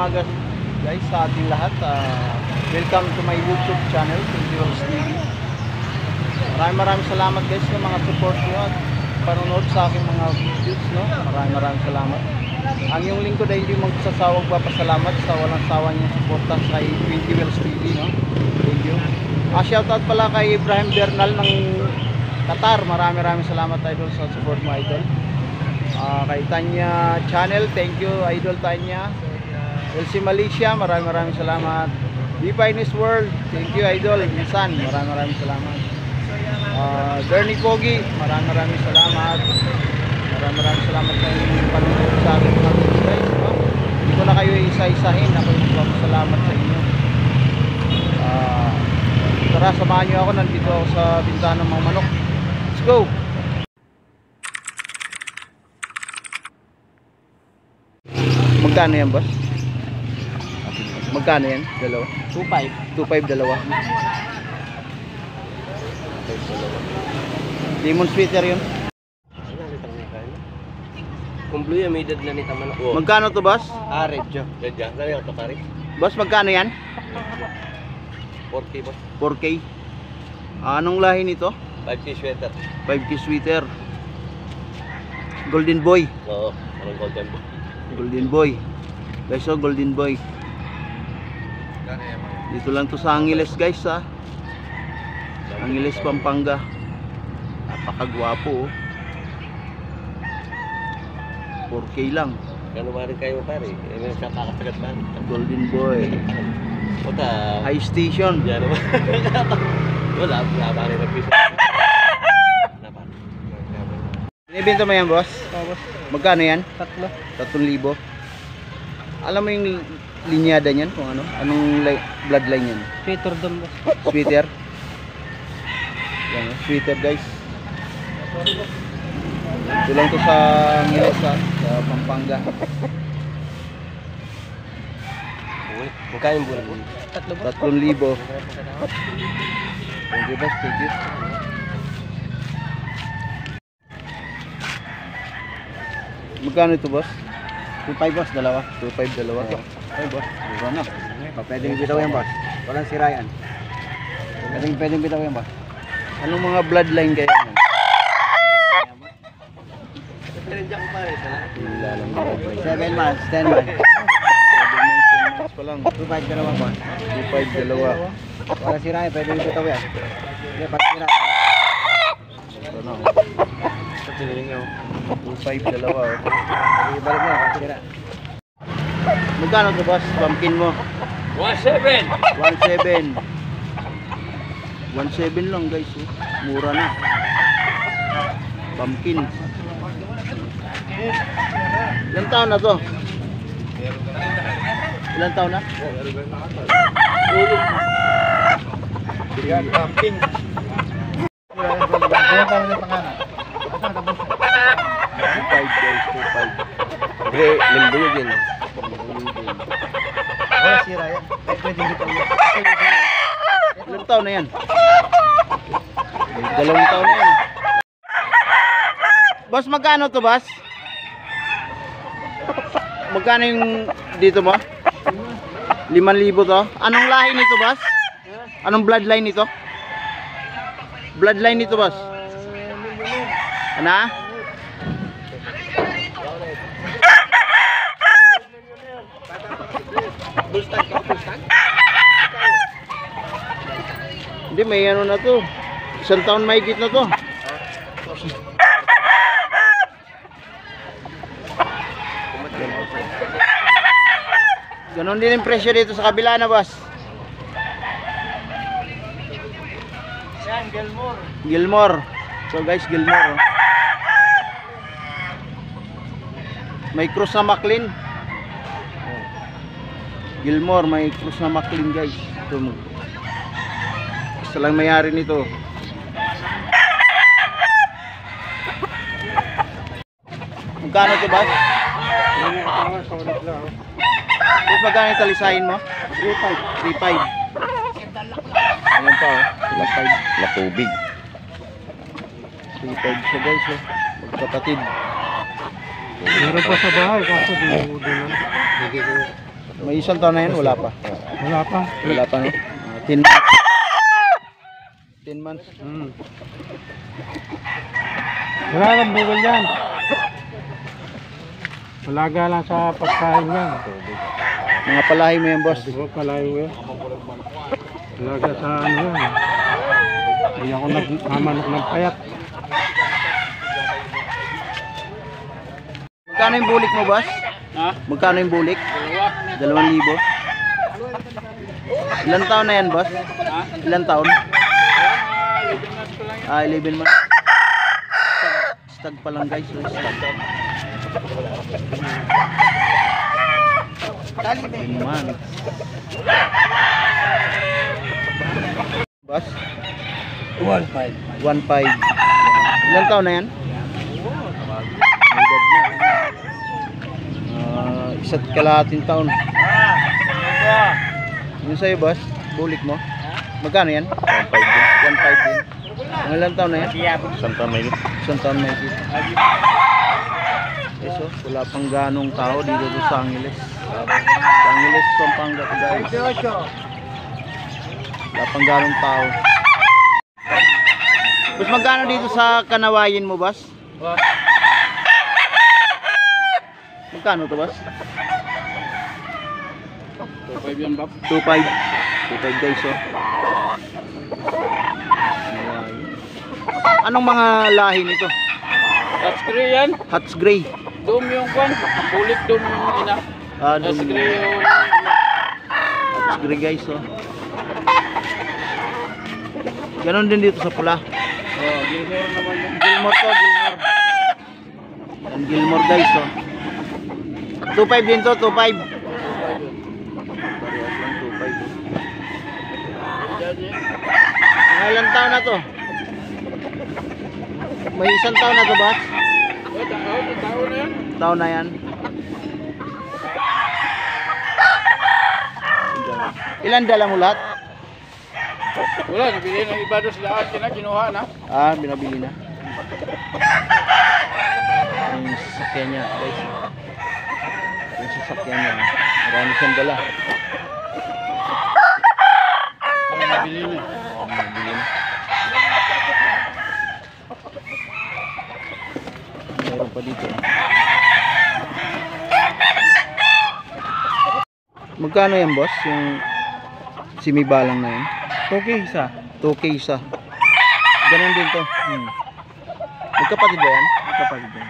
umaga guys sa ating lahat. Ah, welcome to my YouTube channel, Pildios TV. Maraming maraming salamat guys sa mga support nyo at panonood sa aking mga videos. No? Maraming maraming salamat. Ang yung lingkod ay hindi magsasawag papasalamat sa walang sawa niyong suporta 20 Wells TV. No? Thank you. Ah, shoutout pala kay Ibrahim Bernal ng Qatar. Maraming maraming salamat idol sa support mo idol. Ah, kay Tanya Channel, thank you Idol Tanya. LC Malaysia, maraming maraming salamat. The Finest World, thank you Idol. Minsan, maraming maraming salamat. Ah, Bernie Pogi, maraming maraming salamat. Maraming maraming salamat sa inyong panonood sa aking mga guys. No? Hindi ko na kayo isa-isahin. Ako yung salamat sa inyo. Ah, tara, samahan niyo ako. Nandito ako sa bintana ng mga manok. Let's go! Magkano yan, boss? Magkano yan? Dalawa? 2.5. 2.5 dalawa. Lemon sweeter yun. Kung blue yan, may dad na nita man ako. Magkano to, boss? Ah, red jo. Red jo. Saan yung kapari? Boss, magkano yan? 40 ba? 4K. Anong lahi nito? 5K sweater. 5K sweater. Golden Boy. Oo. Parang golden boy. Golden Boy. Guys, Golden Boy. Dito lang to sa Angeles, guys, ha. Angeles, Pampanga. Napakagwapo, oh. 4K lang. Kano ba rin kayo pare? Eh, may siya kakasagat ba? Golden Boy. Puta. High station. Yan naman. Wala. Wala pa rin ang piso. Wala pa. Binibenta mo yan, boss? Tapos, Magkano yan? tatlo. 3,000. Alam mo yung linyada niyan kung ano? Anong li- bloodline yan? Sweater dom ba? Sweater. Yan, oh, sweater guys. Ito lang to sa Angeles ha, sa Pampanga. Uy. Magkano yung bulan mo? Tatlo ba? 3,000. Thank you boss, thank you. Magkano ito boss? 2.5 boss, dalawa. 2,500 dalawa. Ay boss, mura na. Pwedeng bitaw yan boss. Walang sira yan. Pwedeng, pwedeng bitaw yan boss. Anong mga bloodline kaya yan? 7 months, 10 months. Pwede mga 10 months pa lang. 2.5 dalawa boss. 2,500 dalawa. Walang sira yan, pwedeng bitaw yan. Hindi, pag sira. Ano? Sa tingin nyo. 2,500 dalawa. Oh. Ibalik mo, pag sira. Magkano to boss? Pumpkin mo? 1.7! 1.7 1.7 lang guys oh. Mura na Pumpkin Ilan taon na to? Ilan taon na? Pumpkin. Kaya pa rin ang pangalan. 2.5 guys 2.5 Pre, limbo yun din. Walang sira yan. Eh, Pwedeng bitaw yan. Ilan taon na yan? Dalawang taon na yan Boss magkano to boss? Magkano yung dito mo? 5,000 to? Anong lahi nito boss? Anong bloodline nito? Bloodline nito boss? Ano? Hindi, may ano na to. Isang taon mahigit na to. Ganon din yung presyo dito sa kabila na, boss. Yan, Gilmore. Gilmore. So guys, Gilmore. Oh. May cross na McLean. Oh. Gilmore, may cross na McLean guys. Ito mo. Isa lang mayari nito. Magkano ito ba? Tapos magkano yung talisahin mo? 3.5. 3.5. Ayan pa oh. Sila 5. Na tubig. 3.5 siya guys oh. Magkapatid. Meron pa sa bahay, kaso di mo din. May isang taon na yan, wala pa. Wala pa. Wala pa, no? Ah, 10 months. 10 months. Hmm. Wala lang bugol yan. Malaga lang sa pagkain yan. Mga palahi mo yan, boss. Di ba pala yung yan? Malaga sa ano yan. Hindi ako nagmamanok ng payat. Magkano yung bulik mo, boss? Ha? Magkano yung bulik? Dalawang libo. Ilan taon na yan, boss? Ilan taon? Ah, 11 months. Stag, stag pa lang, guys. Oh, stag. 11 months. Boss? 1.5. 1.5. Ilan taon na yan? May edad na. Ah, isa't kalahating taon. Yung sa'yo, boss? Bulik mo? Magkano yan? 1.5 din. 1.5 din. Ang ilang taon na yan? Isang taon may Isang taon yan. Eso, wala pang ganong tao dito sa Sangiles. Sa Angeles, Pampanga guys. Wala pang ganong tao. Boss, magkano dito sa kanawayin mo, boss? Magkano to, boss? 2.5 yan, Bab. 2.5. 2.5 guys, oh. Anong mga lahi nito? That's gray yan. Hats gray. Doom yung kwan. Bulik doom yung ina. Ah, dun, yung... Hats gray guys, oh. Ganon din dito sa pula. Oh, Gilmore naman yun. Gilmore to, Gilmore. Yan Gilmore guys, oh. 2.5 din to, 2.5. Parehas lang, 2.5. Mga ilang taon na to? May isang taon na to, boss? Oh, tao, tao na yan. Taon na yan. Ilan dala mo lahat? Wala, nabili ng iba doon sila atin na, kinuha na. Ah, binabili na. Yung sasakyan niya, guys. Yung sasakyan niya. Marami siyang dala. Wala, nabili na. Binabili na. Meron pa dito. Magkano yan, boss? Yung simibalang na yan? Okay, isa. 2K isa. Ganun din to. Hmm. Magkapatid ba yan? Kapag din.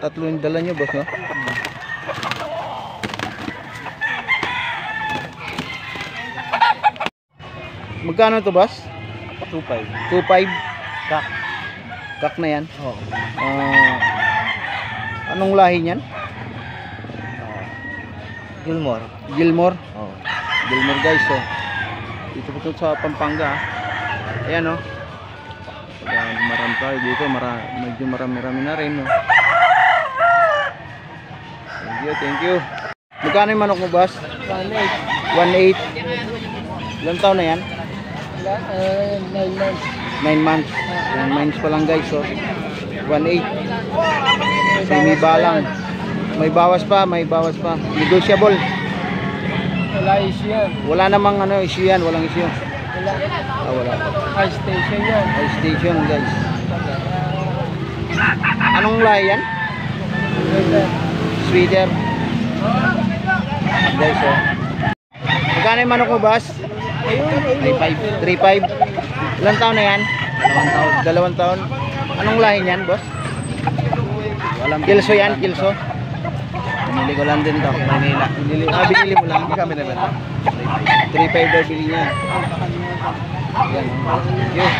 Tatlo yung dala nyo, boss, no? Magkano to, boss? 2.5. 2.5? Kak. Kak na yan. Oo. Ah, anong lahi niyan? Gilmore. Gilmore. Oo. Gilmore guys, oh. Dito po sa Pampanga. ah. Ayan, oh. Ayan, marami tayo dito. Mara, medyo marami-rami na rin, oh. Thank you, thank you. Magkano yung manok mo, boss? 1.8. 1.8. Ilang taon na yan? 9 months. 9 months. 9 months pa lang guys, oh. 1.8. Semi balang. May bawas pa, may bawas pa. Negotiable. Wala issue yan. Wala namang ano, issue yan, walang issue. Wala. Ah, wala. High station yan. High station, guys. Anong lahi yan? Sweeter. Guys, oh. Magkano yung manok mo, boss? 3.5. 3.5. Ilang taon na yan? Dalawang taon. Dalawang taon. Anong lahi niyan, boss? Walang Kilso yan, kilso. Binili ko lang din to. Manila. Binili, ah, binili mo lang. Hindi kami nabenta. 3.5 daw bili niya. Yan.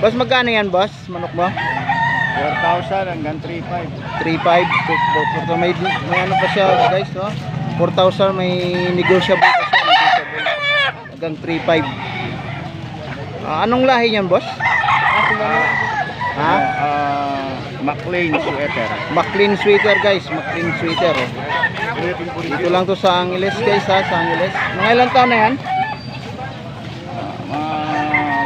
Boss, magkano yan, boss? Manok mo? 4,000 hanggang 3,500. 3.5. So, may, may ano pa siya, guys, no? 4,000 may negotiable pa siya. Negotiable. Hanggang 3.5. Ah, anong lahi niyan, boss? Ha? Ah, McLean sweater. McLean sweater, guys. McLean sweater. Oh. Dito lang to sa Angeles, guys, ha? Sa Angeles. Mga ilang taon na yan? Ah,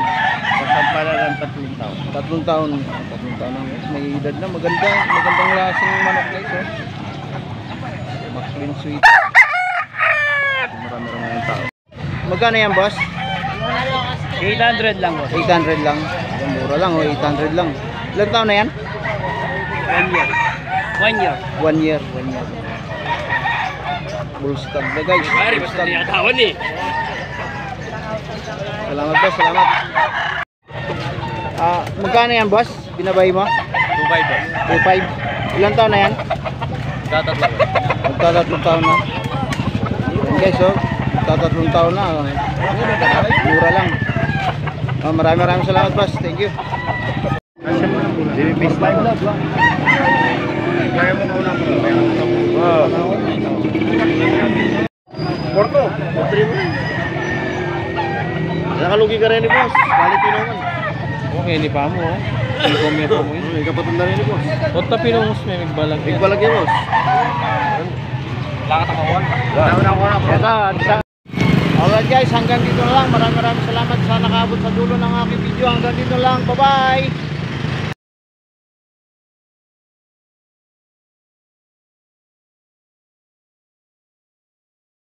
kasampala ng tatlong taon. Tatlong taon. Tatlong taon na, guys. May edad na. Maganda. Magandang lasing manok, guys, oh. McLean sweater. Magkano yan, boss? 800 lang boss. 800 lang. Ang Mura lang, oh, 800 lang. Ilang taon na yan? 1 year. 1 year. One year, one year. Bull stag na guys. Pare, Bull basta stag. niyatawan eh. Salamat boss, salamat. Ah, magkano yan boss? Binabay mo? 2.5 boss. 2.5. Ilang taon na yan? Tatatlo. Magtatatlong taon na. Yan guys, oh. Magtatatlong taon na. Mura lang. Oh, maraming maraming salamat boss. Thank you. Peace time lang. Kaya mo kauna mo. Kauna mo. Porto, portri mo. Nakalugi ka rin ni boss. Quality naman. Okay, ni pa mo. Hindi ko may pa mo yun. Kapatid na rin ni boss. Otta pinungus may magbalag Big balag yan boss. Lakad ako one. Wala na ako na. Saka, sa... Alright guys, hanggang dito na lang. Maraming maraming salamat sa nakaabot sa dulo ng aking video. Hanggang dito lang. Bye-bye!